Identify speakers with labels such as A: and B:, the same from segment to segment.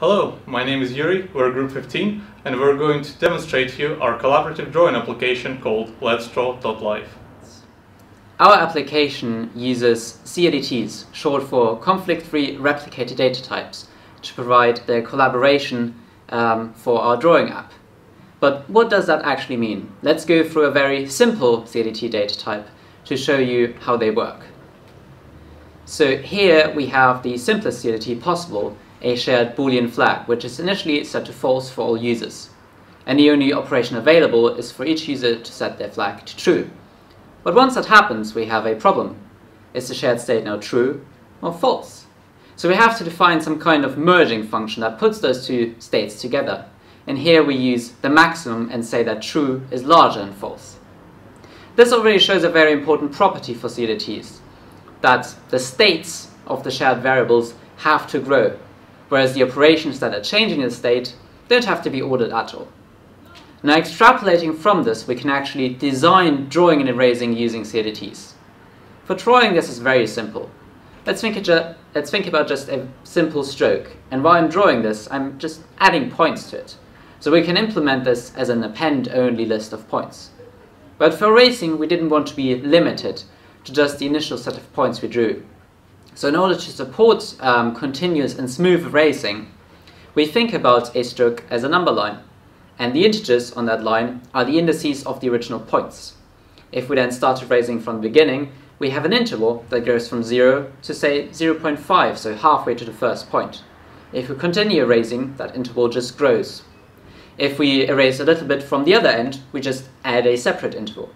A: Hello, my name is Yuri, we're Group 15, and we're going to demonstrate to you our collaborative drawing application called Let's.
B: Our application uses CRDTs, short for conflict-free replicated data types, to provide the collaboration um, for our drawing app. But what does that actually mean? Let's go through a very simple CRDT data type to show you how they work. So here we have the simplest CRDT possible, a shared boolean flag, which is initially set to false for all users. And the only operation available is for each user to set their flag to true. But once that happens, we have a problem. Is the shared state now true or false? So we have to define some kind of merging function that puts those two states together. And here we use the maximum and say that true is larger than false. This already shows a very important property for CRDTs, that the states of the shared variables have to grow whereas the operations that are changing the state don't have to be ordered at all. Now extrapolating from this, we can actually design drawing and erasing using CRDTs. For drawing, this is very simple. Let's think, let's think about just a simple stroke, and while I'm drawing this, I'm just adding points to it. So we can implement this as an append-only list of points. But for erasing, we didn't want to be limited to just the initial set of points we drew. So in order to support um, continuous and smooth erasing, we think about a stroke as a number line, and the integers on that line are the indices of the original points. If we then start erasing from the beginning, we have an interval that goes from 0 to say 0.5, so halfway to the first point. If we continue erasing, that interval just grows. If we erase a little bit from the other end, we just add a separate interval.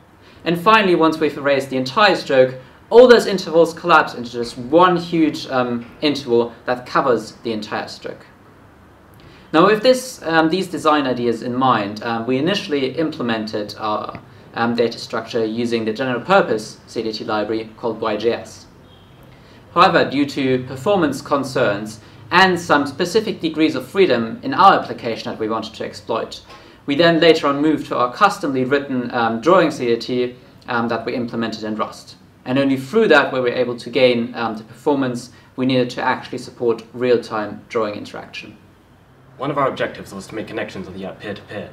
B: And finally, once we've erased the entire stroke, all those intervals collapse into just one huge um, interval that covers the entire stroke. Now with this, um, these design ideas in mind, um, we initially implemented our um, data structure using the general purpose CRDT library called YJS. However, due to performance concerns and some specific degrees of freedom in our application that we wanted to exploit, we then later on moved to our customly written um, drawing CRDT um, that we implemented in Rust. And only through that were we able to gain um, the performance we needed to actually support real-time drawing interaction.
C: One of our objectives was to make connections on the app peer-to-peer,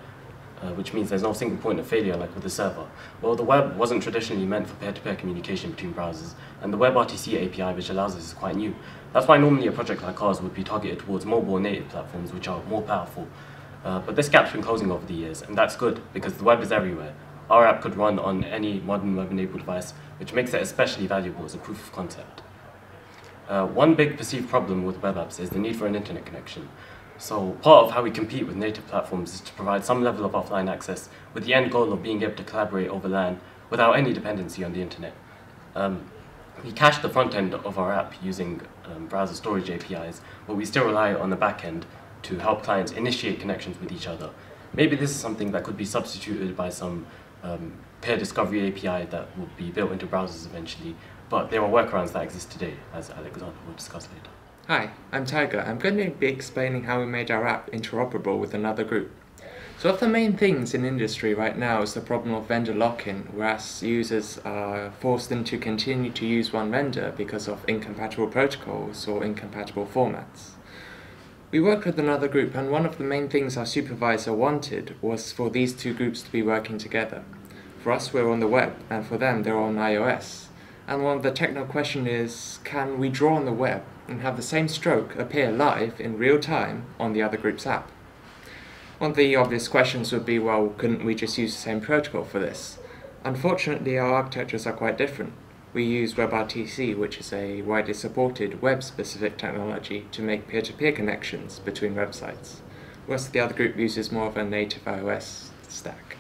C: -peer, uh, which means there's no single point of failure like with the server. Well, the web wasn't traditionally meant for peer-to-peer -peer communication between browsers, and the WebRTC API which allows this is quite new. That's why normally a project like ours would be targeted towards mobile native platforms which are more powerful. Uh, but this gap's been closing over the years, and that's good, because the web is everywhere, our app could run on any modern web-enabled device, which makes it especially valuable as a proof of concept. Uh, one big perceived problem with web apps is the need for an internet connection. So part of how we compete with native platforms is to provide some level of offline access with the end goal of being able to collaborate over LAN without any dependency on the internet. Um, we cache the front end of our app using um, browser storage APIs, but we still rely on the back end to help clients initiate connections with each other. Maybe this is something that could be substituted by some um, peer discovery API that will be built into browsers eventually, but there are workarounds that exist today, as Alexander will discuss later.
D: Hi, I'm Tiger. I'm going to be explaining how we made our app interoperable with another group. So one of the main things in industry right now is the problem of vendor lock-in, whereas users are forced into continue to use one vendor because of incompatible protocols or incompatible formats. We work with another group and one of the main things our supervisor wanted was for these two groups to be working together. For us we're on the web and for them they're on iOS. And one of the technical questions is, can we draw on the web and have the same stroke appear live in real time on the other group's app? One of the obvious questions would be, well, couldn't we just use the same protocol for this? Unfortunately, our architectures are quite different we use WebRTC, which is a widely supported web-specific technology to make peer-to-peer -peer connections between websites, whilst the other group uses more of a native iOS stack.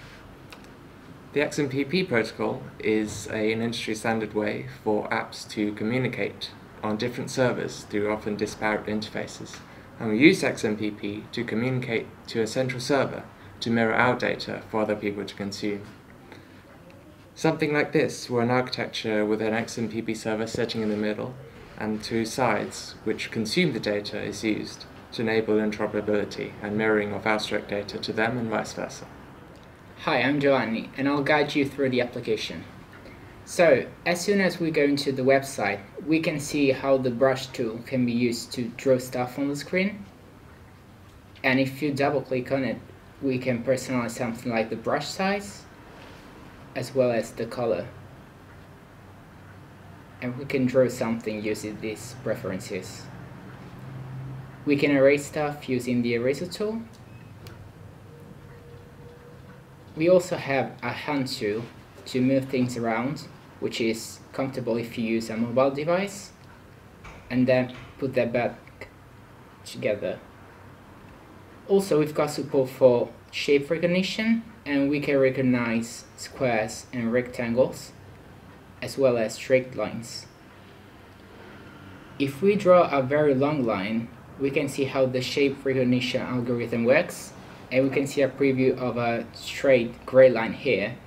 D: The XMPP protocol is a, an industry standard way for apps to communicate on different servers through often disparate interfaces, and we use XMPP to communicate to a central server to mirror our data for other people to consume. Something like this, where an architecture with an XMPP server sitting in the middle and two sides which consume the data is used to enable interoperability and mirroring of abstract data to them and vice versa.
E: Hi, I'm Giovanni and I'll guide you through the application. So, as soon as we go into the website, we can see how the brush tool can be used to draw stuff on the screen. And if you double click on it, we can personalize something like the brush size as well as the color. And we can draw something using these preferences. We can erase stuff using the eraser tool. We also have a hand tool to move things around, which is comfortable if you use a mobile device, and then put that back together. Also, we've got support for shape recognition, and we can recognize squares and rectangles, as well as straight lines. If we draw a very long line, we can see how the shape recognition algorithm works, and we can see a preview of a straight gray line here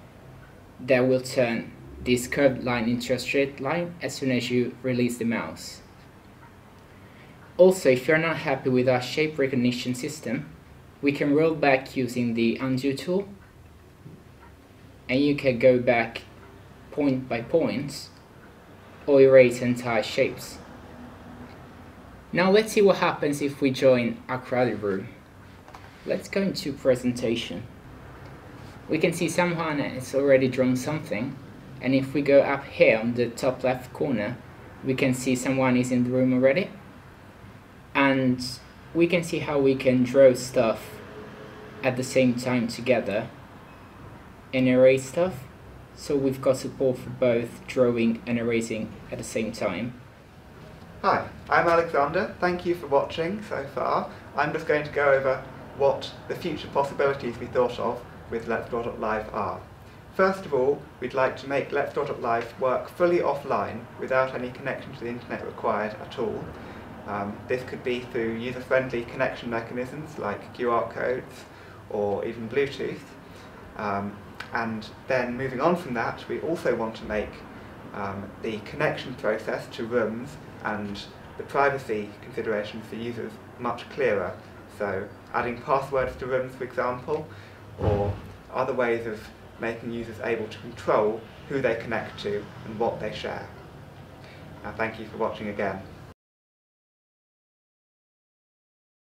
E: that will turn this curved line into a straight line as soon as you release the mouse. Also, if you're not happy with our shape recognition system, we can roll back using the undo tool and you can go back point by point or erase entire shapes. Now let's see what happens if we join a crowded room. Let's go into presentation. We can see someone has already drawn something and if we go up here on the top left corner we can see someone is in the room already and we can see how we can draw stuff at the same time together and erase stuff so we've got support for both drawing and erasing at the same time.
F: Hi, I'm Alexander. Thank you for watching so far. I'm just going to go over what the future possibilities we thought of with Let's Draw Live are. First of all, we'd like to make Let's Draw Live work fully offline without any connection to the internet required at all. Um, this could be through user-friendly connection mechanisms like QR codes or even Bluetooth. Um, and then moving on from that, we also want to make um, the connection process to rooms and the privacy considerations for users much clearer. So adding passwords to rooms, for example, or other ways of making users able to control who they connect to and what they share. Uh, thank you for watching again.